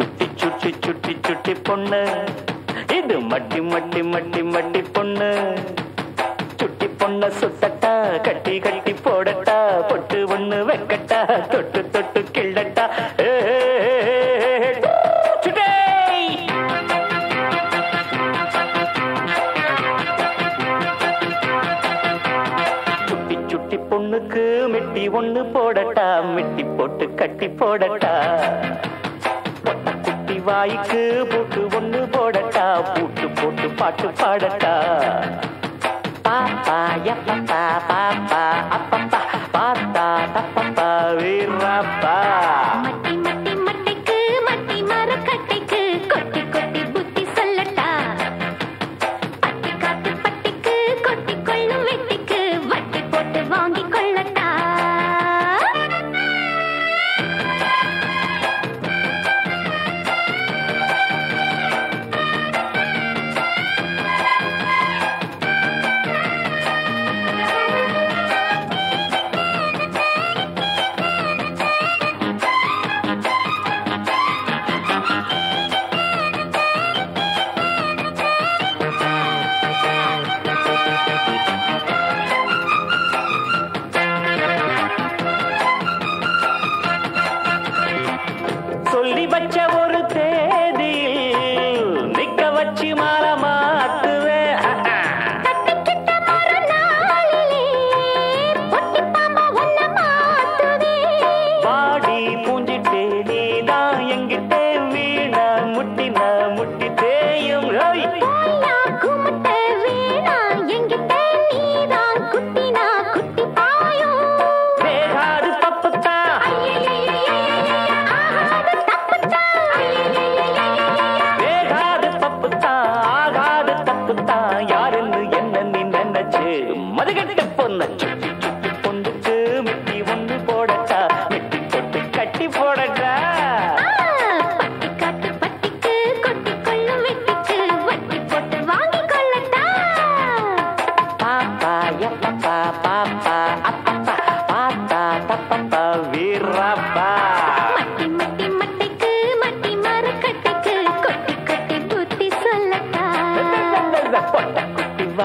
சுட்டி சுட்டி சுட்டி சுட்டி பொண்ணு. இது மட்டி மட்டி மட்டி மட்டி பொண்ணு. சுட்டி பொண்ண சுத்தட்டா கட்டி கட்டி போடட்டா பொட்டு ஒண்ணு வைக்கட்டா தொட்டு தொட்டு கிள்ளட்டா. ஏ பொண்ணுக்கு மெட்டி ஒண்ணு போடட்டா மெட்டி போட்டு கட்டி போடட்டா. குட்டி வாய்க்கு போட்டு ஒண்ணு போடட்டா போட்டு போட்டு பாட்டு பாடட்டா. பாப்பா எப்பப்பா பாப்பா அப்பப்பா பாப்பா.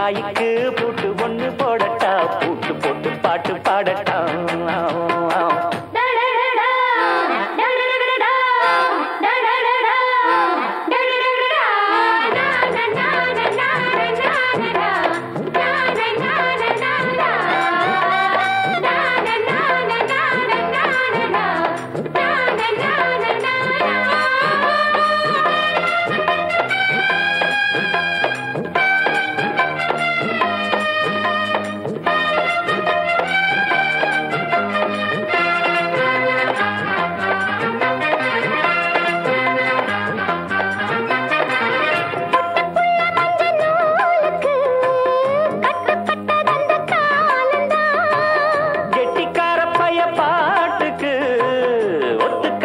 நாய்க்கு பூட்டு ஒன்று போடட்டா பூட்டு போட்டு பாட்டு பாடட்டா.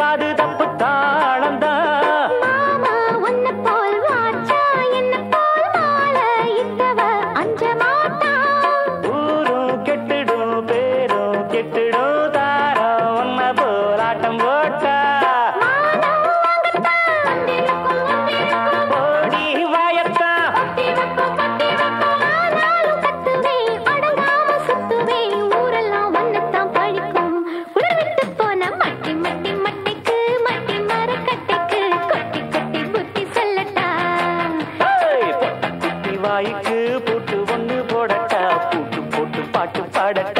காடுதான் வாய்க்கு போட்டு ஒன்று போடட்டா? போட்டு போட்டு பாட்டு பாடட்டா?